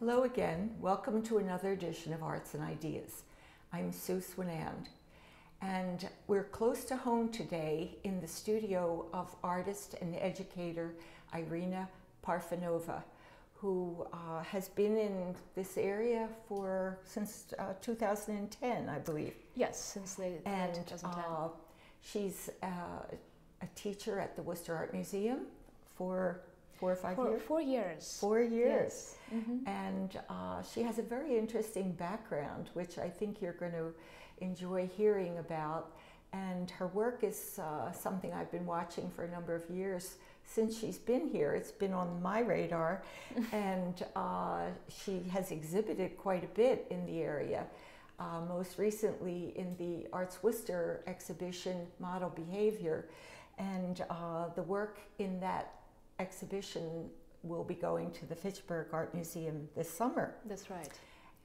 Hello again. Welcome to another edition of Arts and Ideas. I'm Sue Swinand, and we're close to home today in the studio of artist and educator Irina Parfenova, who uh, has been in this area for since uh, 2010, I believe. Yes, since late, And 2010. uh, she's uh, a teacher at the Worcester Art Museum for four or five four, years. four years. Four years. Yes. Mhm. And uh, she has a very interesting background, which I think you're going to enjoy hearing about. And her work is uh, something I've been watching for a number of years since she's been here. It's been on my radar, and uh, she has exhibited quite a bit in the area. Uh, most recently in the Arts Worcester exhibition, Model Behavior, and uh, the work in that exhibition will be going to the Fitchburg Art Museum this summer. That's right.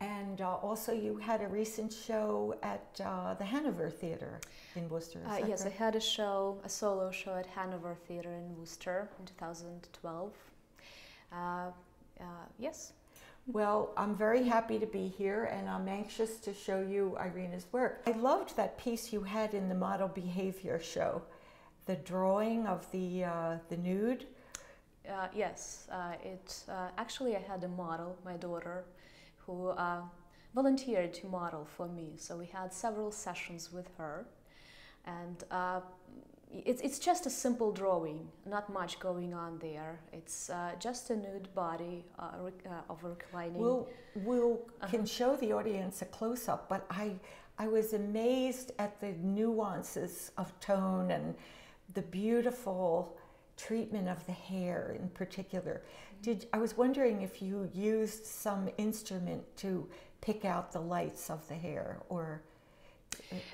And uh, also, you had a recent show at uh, the Hanover Theatre in Worcester. Uh, yes, I had a show, a solo show at Hanover Theatre in Worcester in 2012. Uh, uh, yes. Well, I'm very happy to be here and I'm anxious to show you Irina's work. I loved that piece you had in the model behavior show, the drawing of the, uh, the nude. Uh, yes, uh, it uh, actually I had a model, my daughter, who uh, volunteered to model for me. So we had several sessions with her, and uh, it's it's just a simple drawing, not much going on there. It's uh, just a nude body uh, rec- uh, of a reclining. We'll, we'll Uh-huh. can show the audience a close up, but I, I was amazed at the nuances of tone and the beautiful treatment of the hair in particular. Did I was wondering if you used some instrument to pick out the lights of the hair or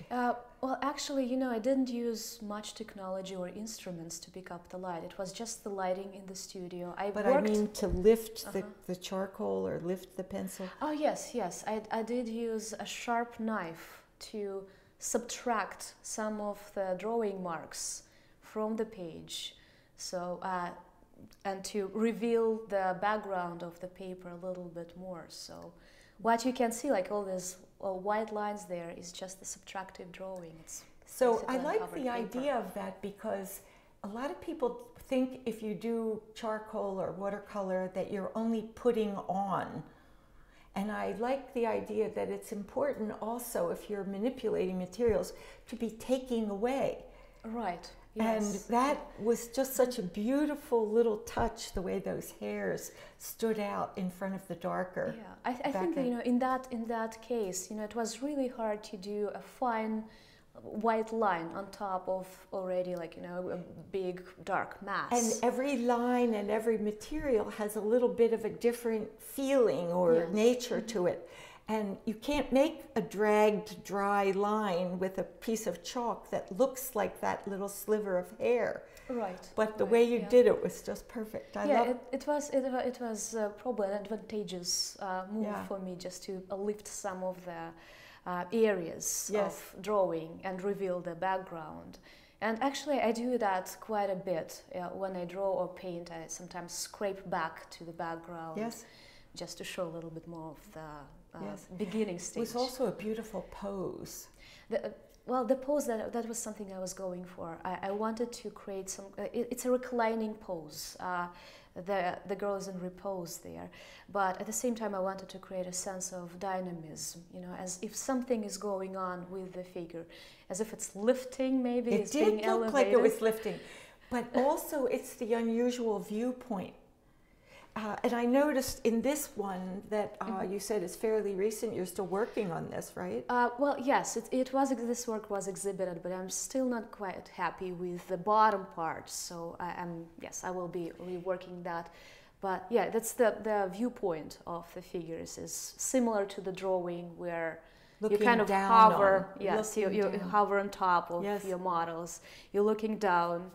Uh, well, actually, you know, I didn't use much technology or instruments to pick up the light. It was just the lighting in the studio. I but worked. I mean to lift the, Uh-huh. the charcoal or lift the pencil. Oh yes, yes. I, I did use a sharp knife to subtract some of the drawing marks from the page, so uh, and to reveal the background of the paper a little bit more. So what you can see, like all these uh, white lines there, is just the subtractive drawing. It's So I like the paper. idea of that because a lot of people think if you do charcoal or watercolor that you're only putting on. And I like the idea that it's important also if you're manipulating materials to be taking away. right. And that was just such a beautiful little touch the way those hairs stood out in front of the darker. Yeah, I, I think you know in that in that case, you know, it was really hard to do a fine white line on top of already like you know a big dark mass. And every line and every material has a little bit of a different feeling or Yes. nature to it. And you can't make a dragged, dry line with a piece of chalk that looks like that little sliver of hair. right. But the right, way you yeah. did it was just perfect. I yeah, it, it was it, it was uh, probably an advantageous uh, move Yeah. for me just to lift some of the uh, areas Yes. of drawing and reveal the background. And actually, I do that quite a bit when I draw or paint. I sometimes scrape back to the background Yes, just to show a little bit more of the uh, Yes. beginning it stage. was also a beautiful pose. The, uh, well, the pose that that was something I was going for. I, I wanted to create some. Uh, it, it's a reclining pose. Uh, the the girl is in repose there, but at the same time, I wanted to create a sense of dynamism. You know, as if something is going on with the figure, as if it's lifting. Maybe It it's did being look elevated. like it was lifting, but also it's the unusual viewpoint. Uh, and I noticed in this one that uh, Mm-hmm. you said is fairly recent. You're still working on this, right? Uh, well, yes, it, it was this work was exhibited, but I'm still not quite happy with the bottom part. So I am yes, I will be reworking that. But yeah, that's the the viewpoint of the figures is similar to the drawing where Looking you kind of down hover. on- yes, you, you down. hover on top of Yes. your models. You're looking down.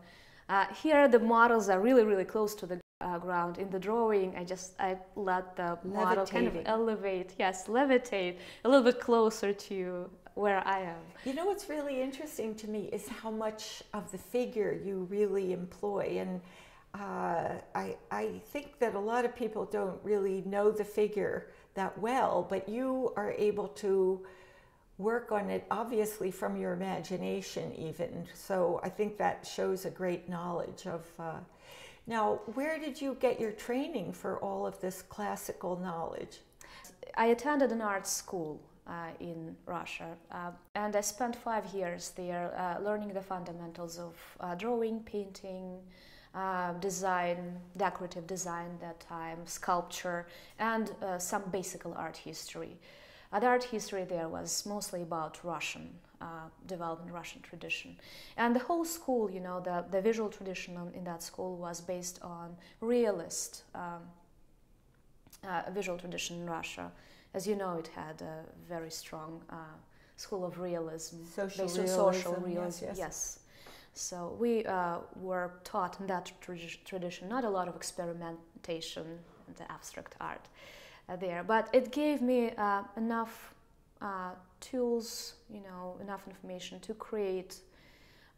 Uh, here, the models are really, really close to the uh, ground. In the drawing, I just I let the model kind of elevate. Yes, levitate a little bit closer to where I am. You know what's really interesting to me is how much of the figure you really employ. And uh, I, I think that a lot of people don't really know the figure that well, but you are able to work on it obviously from your imagination, even. So I think that shows a great knowledge of. Uh, now, where did you get your training for all of this classical knowledge? I attended an art school uh, in Russia. Uh, and I spent five years there uh, learning the fundamentals of uh, drawing, painting, uh, design, decorative design that time, sculpture, and uh, some basic art history. the art history there was mostly about Russian development, Russian tradition. And the whole school, you know, the, the visual tradition in that school was based on realist um, visual tradition in Russia as you know, it had a very strong uh, school of realism, social based realism, on social realism. Yes, yes. yes. So we uh, were taught in that tradition not a lot of experimentation, the abstract art uh, there, but it gave me uh, enough uh, tools, you know, enough information to create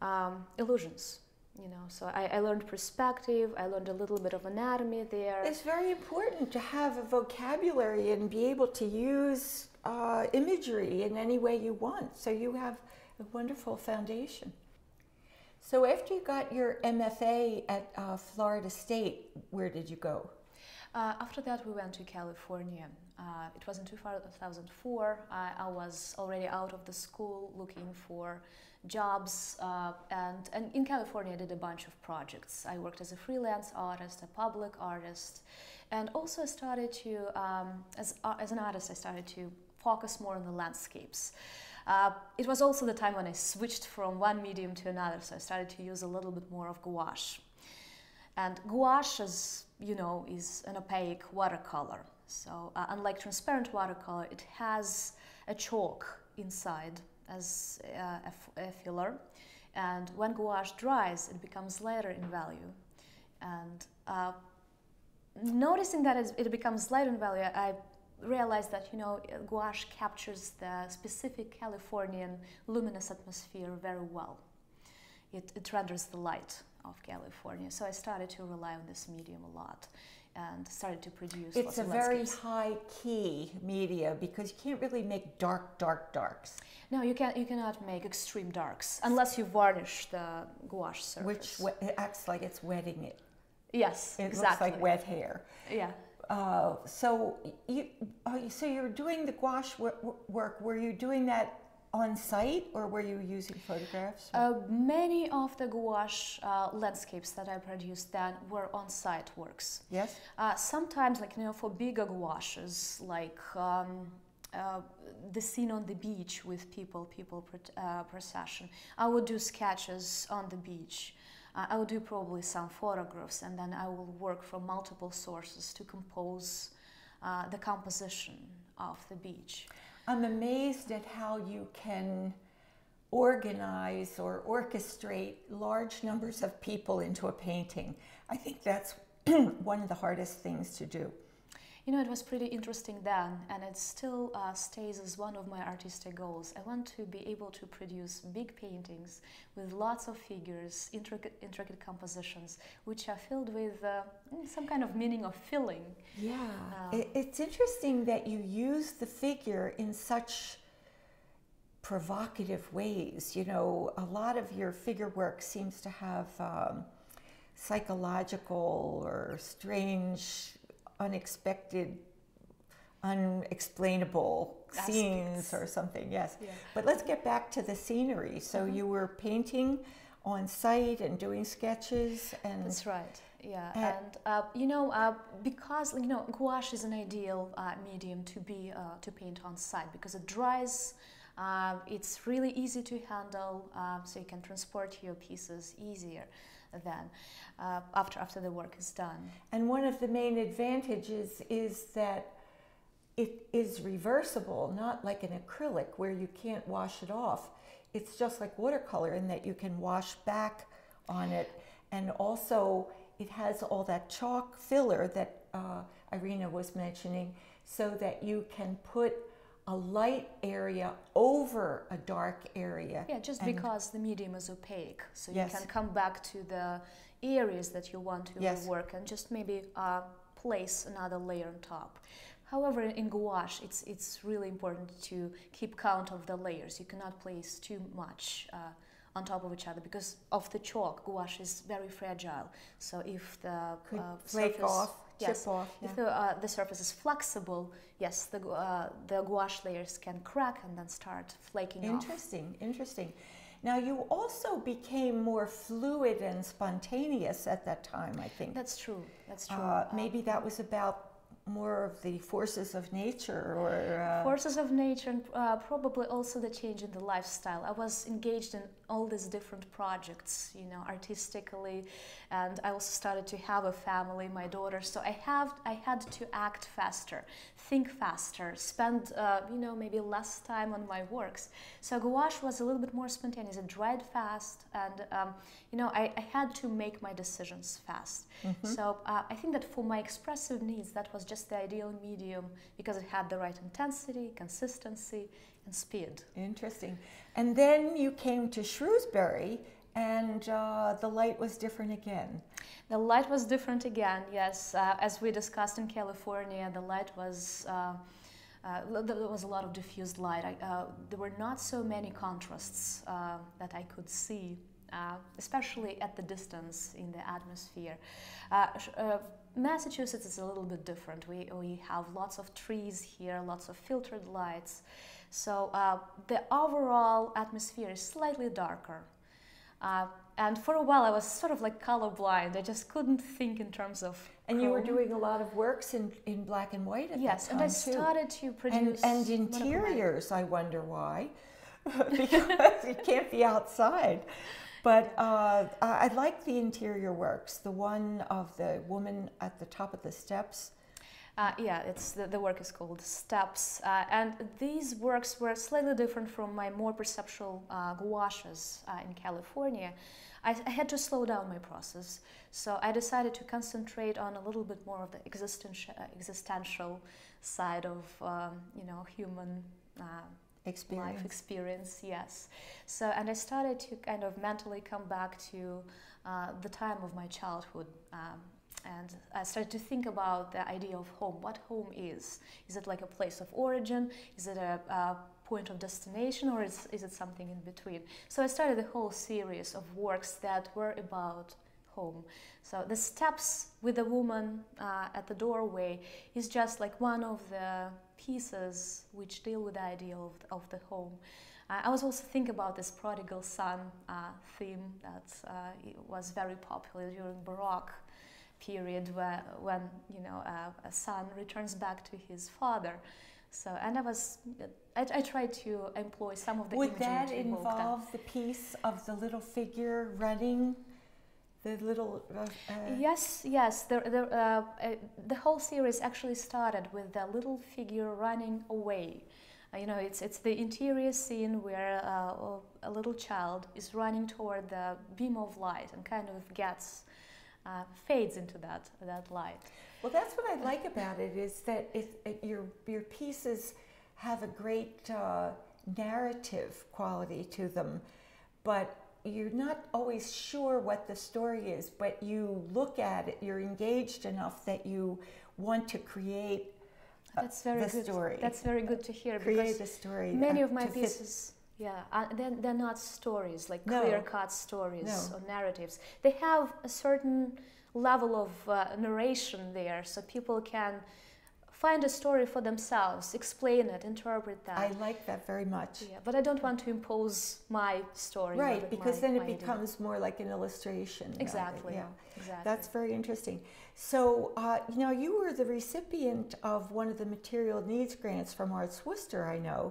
um, illusions you know. So I, I, learned perspective i learned a little bit of anatomy there. It's very important to have a vocabulary and be able to use uh, imagery in any way you want. So you have a wonderful foundation. So after you got your mfa at uh, florida state where did you go? Uh, after that we went to california uh, it was in 2004 I, I was already out of the school looking for jobs uh, and, and in California I did a bunch of projects. I worked as a freelance artist, a public artist, and also started to, um, as, uh, as an artist, I started to focus more on the landscapes. Uh, it was also the time when I switched from one medium to another, so I started to use a little bit more of gouache. And gouache, as you know, is an opaque watercolor. So uh, unlike transparent watercolor, it has a chalk inside as a, a filler. And when gouache dries, it becomes lighter in value. And uh, noticing that it becomes lighter in value, I realized that you know gouache captures the specific Californian luminous atmosphere very well. It, it renders the light of California. So I started to rely on this medium a lot and started to produce. It's a very high key media because you can't really make dark, dark darks. No, you can You cannot make extreme darks unless you varnish the gouache surface, which it acts like it's wetting it. Yes, it exactly. looks like wet hair. Yeah. Uh, so you, uh, so you're doing the gouache work. Were you doing that on site or were you using photographs? Uh, many of the gouache uh, landscapes that I produced then were on site works. Yes. Uh, sometimes, like, you know, for bigger gouaches, like um, uh, the scene on the beach with people, people uh, procession, I would do sketches on the beach. Uh, I would do probably some photographs and then I will work from multiple sources to compose the composition of the beach. I'm amazed at how you can organize or orchestrate large numbers of people into a painting. I think that's one of the hardest things to do you know, it was pretty interesting then, and it still uh, stays as one of my artistic goals. I want to be able to produce big paintings with lots of figures, intricate, intricate compositions, which are filled with uh, some kind of meaning of filling. Yeah, um, it's interesting that you use the figure in such provocative ways. You know, a lot of your figure work seems to have um, psychological or strange unexpected, unexplainable Aspects. scenes or something. Yes. Yeah. But let's get back to the scenery. So mm-hmm. you were painting on site and doing sketches and that's right yeah and, and uh, you know uh, because you know gouache is an ideal uh, medium to be uh, to paint on site because it dries uh, it's really easy to handle uh, so you can transport your pieces easier then uh, after, after the work is done. And one of the main advantages is that it is reversible, not like an acrylic where you can't wash it off. It's just like watercolor in that you can wash back on it. And also, it has all that chalk filler that uh, Irina was mentioning so that you can put a light area over a dark area. Yeah, just because the medium is opaque. So yes. you can come back to the areas that you want to Yes. work and just maybe uh, place another layer on top. However, in gouache, it's, it's really important to keep count of the layers. You cannot place too much uh, on top of each other because of the chalk. Gouache is very fragile. So if the Could uh, flake surface, off, yes, chip off. if the, uh, the surface is flexible, yes, the, uh, the gouache layers can crack and then start flaking off. Interesting, interesting. Now you also became more fluid and spontaneous at that time, I think. That's true. That's true. Uh, Uh, maybe that was about more of the forces of nature or uh, forces of nature and uh, probably also the change in the lifestyle i was engaged in all these different projects you know artistically. And i also started to have a family my daughter. So i have i had to act faster think faster spend uh, you know maybe less time on my works. So gouache was a little bit more spontaneous. It dried fast and um, you know I, I had to make my decisions fast. Mm-hmm. so uh, I think that for my expressive needs, that was just the ideal medium because it had the right intensity, consistency, and speed. interesting. And then you came to Shrewsbury, and uh, the light was different again. The light was different again, yes. Uh, as we discussed in California, the light was. Uh, uh, there was a lot of diffused light. I, uh, there were not so many contrasts uh, that I could see, uh, especially at the distance in the atmosphere. Uh, uh, Massachusetts is a little bit different. We, we have lots of trees here, lots of filtered lights. So uh, the overall atmosphere is slightly darker. Uh, and for a while, I was sort of like colorblind. I just couldn't think in terms of. And you were doing a lot of works in, in black and white at yes, that time. Yes, and I too. started to produce and monochromatic- interiors, I wonder why, because you can't be outside. But uh, I I like the interior works. The one of the woman at the top of the steps. Uh, yeah, it's the, the work is called Steps, uh, and these works were slightly different from my more perceptual uh, gouaches uh, in California. I, I had to slow down my process, so I decided to concentrate on a little bit more of the existential, existential side of um, you know human. Uh, Experience. life experience yes so and i started to kind of mentally come back to uh, the time of my childhood um, and i started to think about the idea of home. What home is? Is it like a place of origin? Is it a, a point of destination or is, is it something in between? So i started a whole series of works that were about home. So the steps with the woman uh, at the doorway is just like one of the pieces which deal with the idea of, of the home. Uh, I was also thinking about this prodigal son uh, theme that uh, was very popular during Baroque period where, when you know a son returns back to his father. So and I was I, I tried to employ some of the Would that that. involve the piece of the little figure running? The little. Uh, uh, Yes, yes. The, the, uh, uh, the whole series actually started with the little figure running away. Uh, you know, it's, it's the interior scene where uh, a little child is running toward the beam of light and kind of gets, uh, fades into that, that light. Well, that's what I like about it is that it, it, your your pieces have a great uh, narrative quality to them, but you're not always sure what the story is. But you look at it, you're engaged enough that you want to create uh, That's very the good. story. That's very good to hear create because a story. many uh, of my pieces yeah uh, they're, they're not stories like No. clear cut stories No. or narratives they have a certain level of uh, narration there so people can find a story for themselves explain it interpret that I like that very much. yeah but i don't want to impose my story Right, because my- then it idea. becomes more like an illustration. exactly Yeah. exactly That's very interesting. So, uh, you know, you were the recipient of one of the material needs grants from Arts Worcester, I know.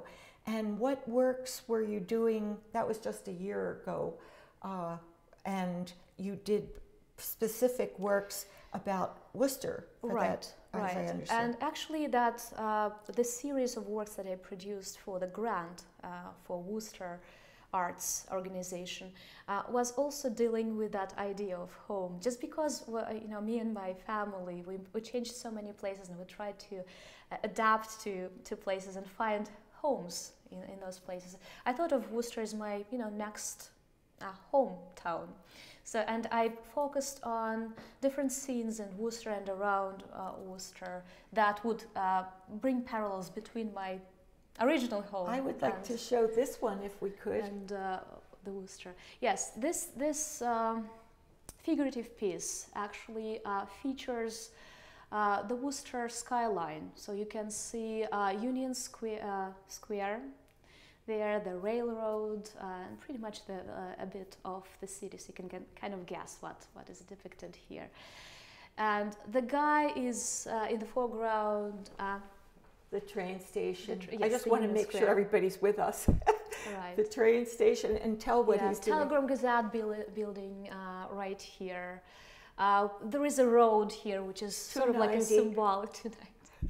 And what works were you doing? That was just a year ago. Uh, and you did specific works about Worcester for right that, right and actually that uh, the series of works that i produced for the grant uh, for worcester arts organization uh, was also dealing with that idea of home just because you know me and my family we, we changed so many places and we tried to uh, adapt to, to places and find homes in, in those places i thought of worcester as my you know next uh, hometown So, and I focused on different scenes in Worcester and around uh, Worcester that would uh, bring parallels between my original home. I would like to show this one if we could. And uh, the Worcester. Yes, this this um, figurative piece actually uh, features uh, the Worcester skyline. So you can see uh, Union Square, uh, Square there, the railroad, uh, and pretty much the, uh, a bit of the city. So you can get, kind of guess what, what is depicted here. And the guy is in the foreground. the train station. The I just want to make Square. sure everybody's with us. right. The train station and tell what yeah, he's Telegram doing. Gazette building uh, right here. Uh, there is a road here, which is sort of like a 290. symbolic tonight.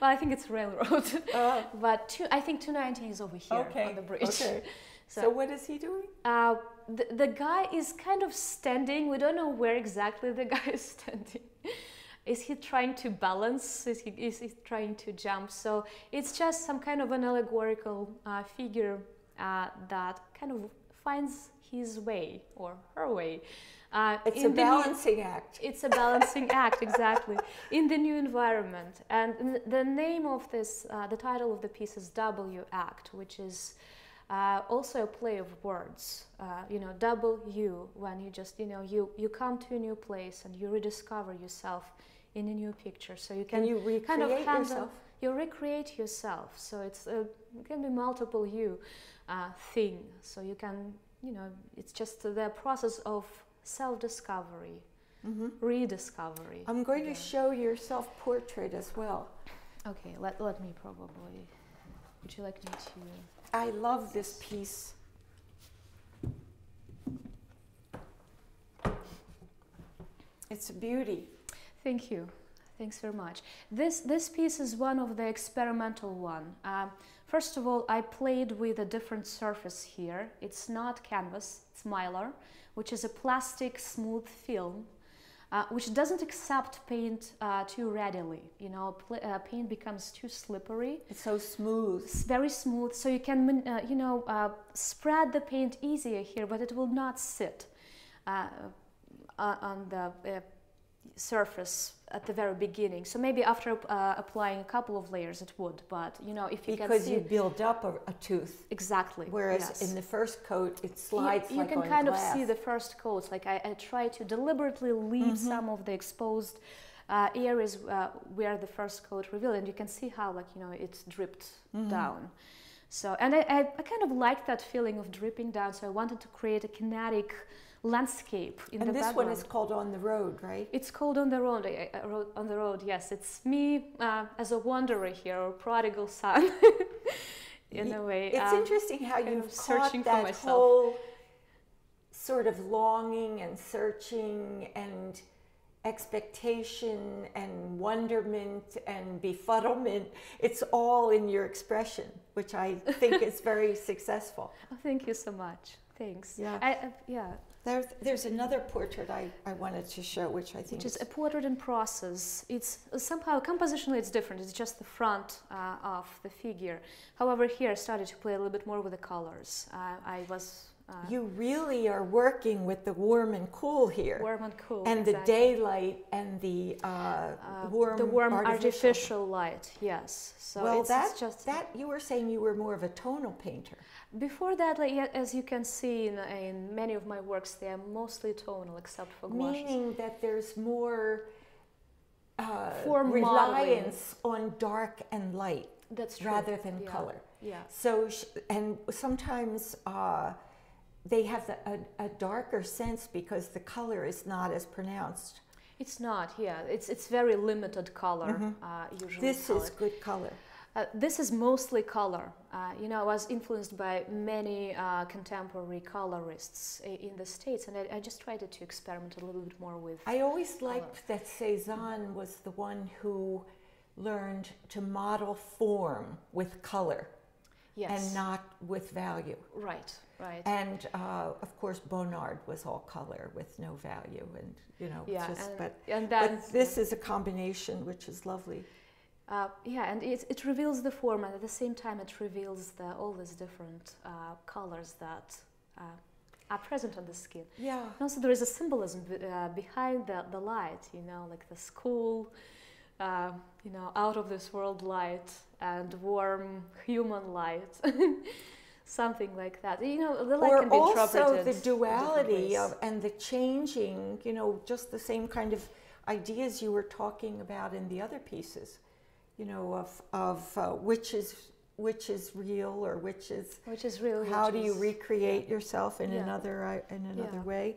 well, I think it's railroad, Uh, but two, I think 290 is over here okay. on the bridge. Okay. So, So- what is he doing? Uh, the, the guy is kind of standing. We don't know where exactly the guy is standing. Is he trying to balance? Is he, is he trying to jump? So it's just some kind of an allegorical uh, figure uh, that kind of finds his way or her way. Uh, It's a the new- balancing act. it's a balancing act, exactly, in the new environment. And the name of this, uh, the title of the piece is W Act, which is uh, also a play of words. Uh, you know, double U, when you just, you know, you, you come to a new place and you rediscover yourself in a new picture. So you Can can you recreate kind of handle, yourself? you recreate yourself. So it's a, it can be multiple you uh, thing. So you can, you know, it's just the process of self-discovery, hmm rediscovery. I'm going again. to show your self-portrait as well. Okay, let, let me probably. Would you like me to? I love this piece. It's a beauty. Thank you. Thanks very much. This this piece is one of the experimental one. Um, first of all, I played with a different surface here. It's not canvas. It's mylar, which is a plastic smooth film. Uh, which doesn't accept paint uh, too readily. You know, uh, paint becomes too slippery. It's so smooth. It's very smooth, so you can, uh, you know, uh, spread the paint easier here, but it will not sit uh, uh, on the uh, surface at the very beginning. So maybe after uh, applying a couple of layers, it would. But you know, if you Because see you build up a, a tooth, exactly, whereas yes. in the first coat it You- slides you, like can kind glass. of see the first coats. Like I, I try to deliberately leave Mhm. some of the exposed uh, areas uh, where the first coat revealed, and you can see how like you know it dripped Mhm. down. So and I, I, I kind of liked that feeling of dripping down. So I wanted to create a kinetic landscape in And the this background. one is called On the Road, right? It's called on the road. On the road. Yes, it's me uh, as a wanderer here, or prodigal son, in a way. It's Um, interesting how you've searching caught for that myself. whole sort of longing and searching and expectation and wonderment and befuddlement. It's all in your expression, which I think is very successful. Oh, thank you so much. Thanks. Yeah. I, I, yeah. There's, there's another portrait I, I wanted to show, which I think Which is is a portrait in process. It's uh, somehow compositionally it's different. It's just the front uh, of the figure. However, here I started to play a little bit more with the colors. Uh, I was uh, you really are working with the warm and cool here. warm and cool. and the exactly. daylight and the uh, Uh, warm, the warm artificial. artificial, light. Yes. So well, it's, that, it's just that you were saying you were more of a tonal painter. Before that, like, as you can see in, in many of my works, they are mostly tonal, except for gouaches. Meaning that there's more uh, For modeling. reliance on dark and light That's true. rather than Yeah. color. Yeah. So, sh- and sometimes uh, they have the, a, a darker sense because the color is not as pronounced. It's not. Yeah. It's it's very limited color. Uh, usually. This color. is good color. Uh, this is mostly color. Uh, you know, I was influenced by many uh, contemporary colorists in the States, and I, I just tried to experiment a little bit more with. I always liked that Cezanne was the one who learned to model form with color yes. and not with value. right. Right. And uh, of course, Bonnard was all color with no value, and you know, yeah. just, and, but, and but this is a combination which is lovely. Uh, yeah, and it, it reveals the form, and at the same time, it reveals the, all these different uh, colors that uh, are present on the skin. Yeah. And also, there is a symbolism uh, behind the, the light, you know, like the school, uh, you know, out of this world light and warm human light. Something like that, you know. The light or can be also the duality of and the changing. You know, just the same kind of ideas you were talking about in the other pieces. You know, of of uh, which is which is real or which is which is real. how do you recreate yourself in Yeah. another uh, in another Yeah. way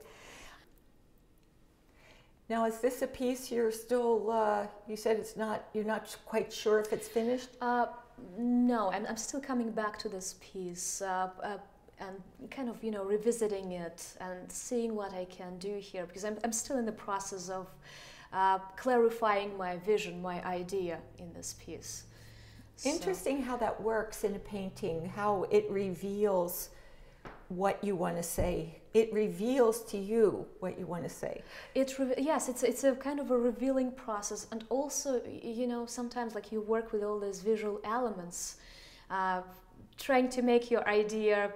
now is this a piece you're still uh, you said it's not you're not quite sure if it's finished Uh, no, I'm, I'm still coming back to this piece uh, uh, and kind of, you know, revisiting it and seeing what I can do here because I'm, I'm still in the process of uh, clarifying my vision, my idea in this piece. So- interesting how that works in a painting how it reveals what you want to say. It reveals to you what you want to say. It re- yes, it's it's a kind of a revealing process, and also you know sometimes like you work with all these visual elements, uh, trying to make your idea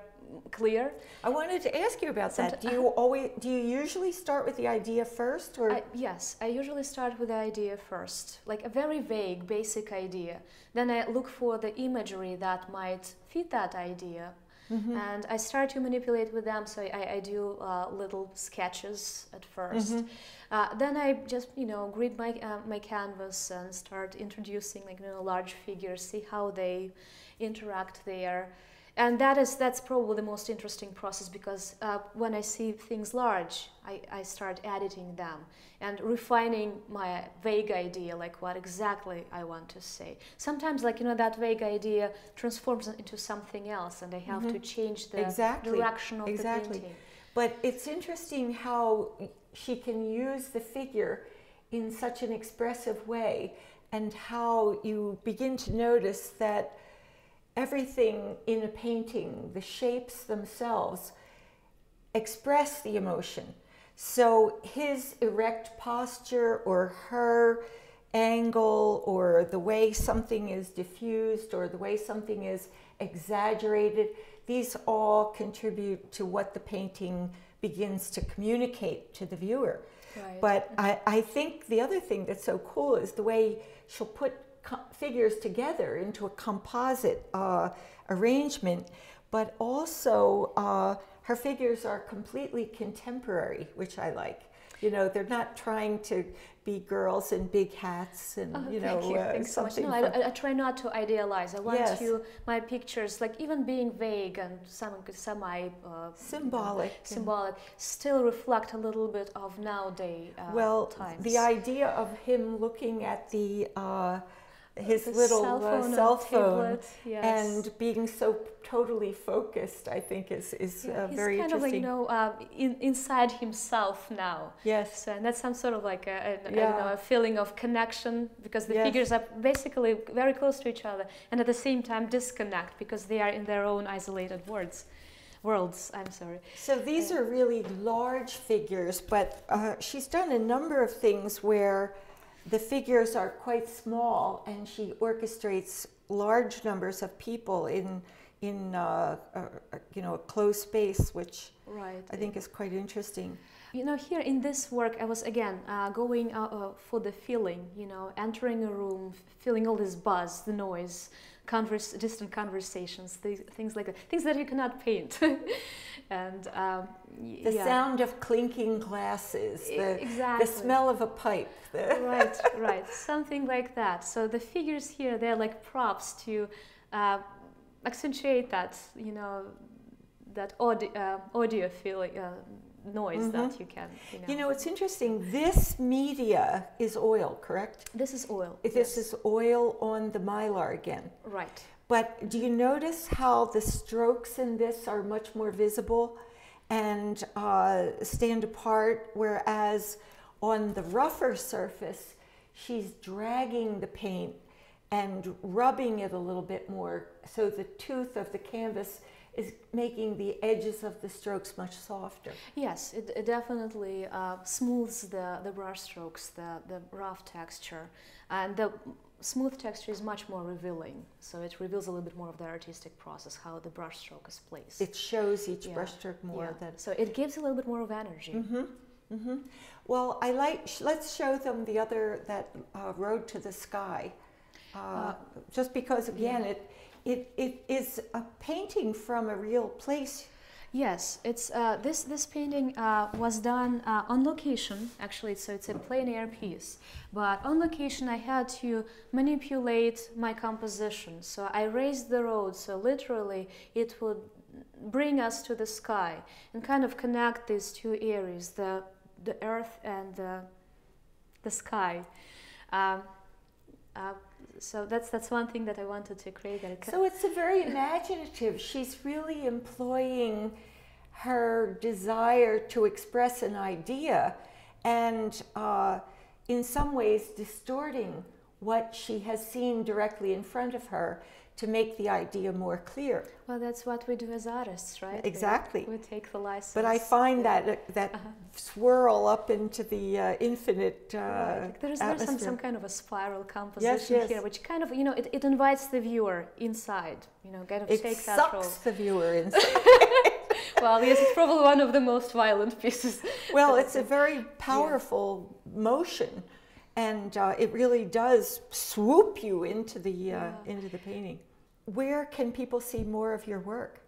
clear. i wanted to ask you about that. Do you always do you usually start with the idea first or? I, yes, I usually start with the idea first, like a very vague, basic idea. Then I look for the imagery that might fit that idea, Mhm. and I start to manipulate with them. So I, I do uh, little sketches at 1st Mhm. Uh, then I just you know grid my uh, my canvas and start introducing like you know large figures, see how they interact there. And that is that's probably the most interesting process because uh, when I see things large, I, I start editing them and refining my vague idea, like what exactly I want to say. Sometimes, like you know, that vague idea transforms into something else, and I have to Mhm. change the Exactly, direction of exactly. the painting. But it's interesting how she can use the figure in such an expressive way, and how you begin to notice that everything in a painting, the shapes themselves, express the emotion. So his erect posture or her angle or the way something is diffused or the way something is exaggerated, these all contribute to what the painting begins to communicate to the viewer. Right. But I, I think the other thing that's so cool is the way she'll put figures together into a composite uh, arrangement, but also uh, her figures are completely contemporary, which I like. You know, they're not trying to be girls in big hats and, Oh, you know, thank you. uh, Thanks so something. No, I, I, try not to idealize. I want Yes. to my pictures, like even being vague and some semi uh, symbolic. symbolic, still reflect a little bit of nowadays uh, well, times. the idea of him looking at the uh, his The little cell uh, phone, cell phone yes. and being so totally focused, I think is is Yeah, uh, he's very kind of like interesting. you know uh, in, inside himself now. yes, So and that's some sort of like a, a, I don't know, a feeling of connection because the Yes. figures are basically very close to each other and at the same time disconnect because they are in their own isolated worlds. Worlds, I'm sorry. so these are really large figures, but uh, she's done a number of things where the figures are quite small, and she orchestrates large numbers of people in in uh, a, a- you know a closed space, which Right. I think is quite interesting. You know, here in this work, I was again uh, going uh, uh, for the feeling. You know, entering a room, feeling all this buzz, the noise, converse, distant conversations, th- things like that, things that you cannot paint. and um, The yeah. sound of clinking glasses, the, exactly. the smell of a pipe. Right, right, something like that. So the figures here, they're like props to uh, accentuate that, you know, that audio, uh, audio feeling, uh, noise Mhm. that you can, you know. You know, it's interesting. This media is oil, correct? this is oil. This yes. is oil on the mylar again. right. But do you notice how the strokes in this are much more visible and uh, stand apart, whereas on the rougher surface, she's dragging the paint and rubbing it a little bit more so the tooth of the canvas is making the edges of the strokes much softer. Yes, it, it definitely uh, smooths the, the brush strokes, the, the rough texture. And the smooth texture is much more revealing. So it reveals a little bit more of the artistic process, how the brush stroke is placed. It shows each Yeah. brushstroke more. Yeah. That So it gives a little bit more of energy. hmm hmm Well, I like. sh- Let's show them the other that uh, road to the sky. Uh, Uh, just because, again, it it it is a painting from a real place. Yes, it's uh, this this painting uh, was done uh, on location. Actually, so it's a plein air piece. But on location, I had to manipulate my composition. So I raised the road. So literally, it would bring us to the sky and kind of connect these two areas: the the earth and the the sky. So that's that's one thing that I wanted to create. So it's a very imaginative. She's really employing her desire to express an idea and uh, in some ways distorting what she has seen directly in front of her to make the idea more clear. Well, that's what we do as artists, right? Exactly. We, take the license. But I find Yeah. that that Uh-huh. swirl up into the uh, infinite uh, Right. There's, there's some, some kind of a spiral composition yes. here, which kind of, you know, it, it invites the viewer inside, you know, kind of it take that role. sucks the viewer inside. Well, yes, it's probably one of the most violent pieces. Well, it's a very powerful motion, and uh, it really does swoop you into the uh, Yeah. into the painting. Where can people see more of your work?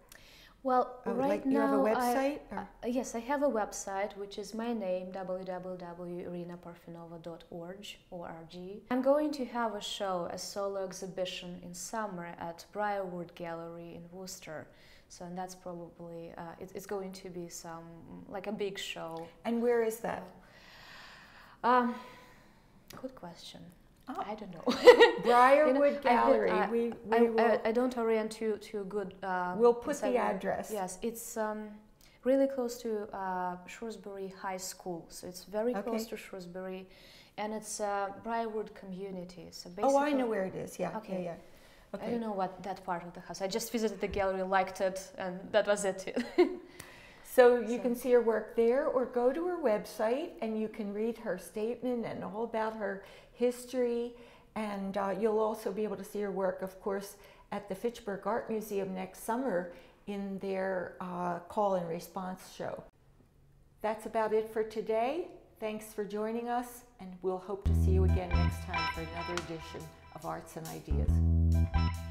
Well, Uh, right like now, you have a I- website? or- Uh, yes, I have a website which is my name www.irinaparfenova.org. org. I'm going to have a show, a solo exhibition in summer at Briarwood Gallery in Worcester. So and that's probably uh, it, it's going to be some like a big show. and where is that? Um, good question. Oh. I don't know. Briarwood I- Gallery. I- we we I, will. I, I don't orient to to a good. Uh, we'll put the address. Yes, it's um, really close to uh, Shrewsbury High School, so it's very close to Shrewsbury, and it's uh, Briarwood community. So basically, Oh, I know where it is. Yeah. Okay. Yeah. Yeah. I don't know what that part of the house. I just visited the gallery, liked it, and that was it. So you So- can see her work there or go to her website and you can read her statement and all about her history. And uh, you'll also be able to see her work, of course, at the Fitchburg Art Museum next summer in their uh, call and response show. That's about it for today. Thanks for joining us, and we'll hope to see you again next time for another edition of Arts and Ideas.